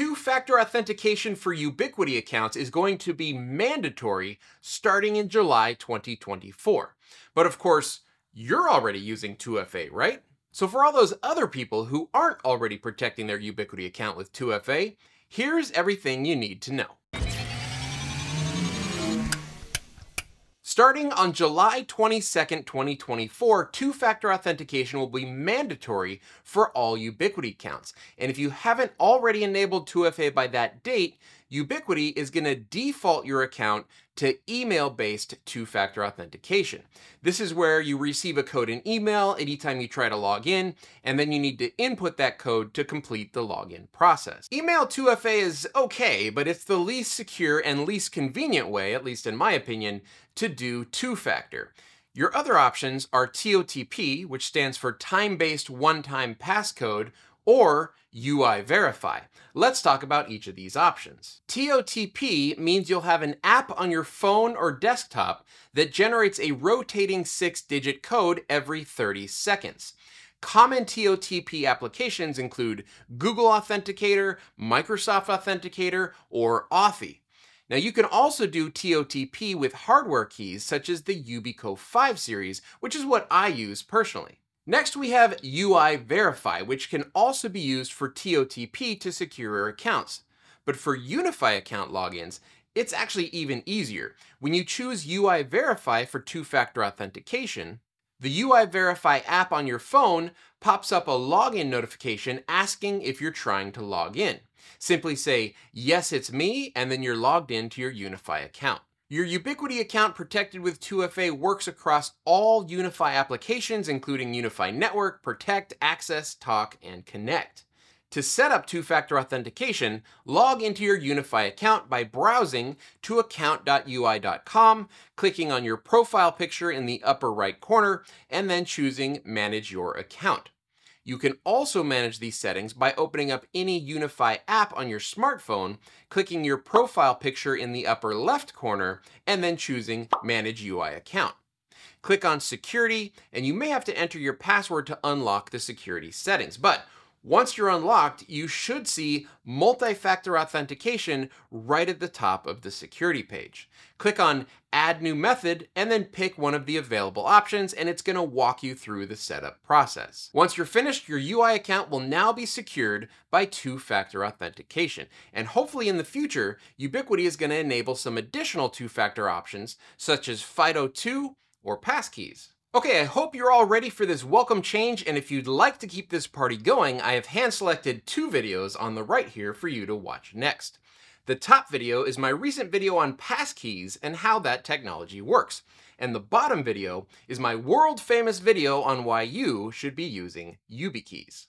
Two-factor authentication for Ubiquiti accounts is going to be mandatory starting in July 2024. But of course, you're already using 2FA, right? So for all those other people who aren't already protecting their Ubiquiti account with 2FA, here's everything you need to know. Starting on July 22, 2024, two-factor authentication will be mandatory for all Ubiquiti accounts. And if you haven't already enabled 2FA by that date, Ubiquiti is going to default your account to email-based two-factor authentication. This is where you receive a code in email anytime you try to log in, and then you need to input that code to complete the login process. Email 2FA is okay, but it's the least secure and least convenient way, at least in my opinion, to do two-factor. Your other options are TOTP, which stands for Time-Based One-Time Passcode, or UI Verify. Let's talk about each of these options. TOTP means you'll have an app on your phone or desktop that generates a rotating six-digit code every 30 seconds. Common TOTP applications include Google Authenticator, Microsoft Authenticator, or Authy. Now you can also do TOTP with hardware keys such as the Yubico 5 series, which is what I use personally. Next we have UI Verify, which can also be used for TOTP to secure your accounts. But for UniFi account logins, it's actually even easier. When you choose UI Verify for two-factor authentication, the UI Verify app on your phone pops up a login notification asking if you're trying to log in. Simply say, yes, it's me, and then you're logged into your UniFi account. Your Ubiquiti account protected with 2FA works across all UniFi applications, including UniFi Network, Protect, Access, Talk, and Connect. To set up two-factor authentication, log into your UniFi account by browsing to account.ui.com, clicking on your profile picture in the upper right corner, and then choosing Manage Your Account. You can also manage these settings by opening up any UniFi app on your smartphone, clicking your profile picture in the upper left corner, and then choosing Manage UI Account. Click on Security, and you may have to enter your password to unlock the security settings. But once you're unlocked, you should see multi-factor authentication right at the top of the security page. Click on Add New Method and then pick one of the available options and it's going to walk you through the setup process. Once you're finished, your UI account will now be secured by two-factor authentication. And hopefully in the future, Ubiquiti is going to enable some additional two-factor options such as FIDO2 or passkeys. Okay, I hope you're all ready for this welcome change, and if you'd like to keep this party going, I have hand-selected two videos on the right here for you to watch next. The top video is my recent video on passkeys and how that technology works, and the bottom video is my world-famous video on why you should be using YubiKeys.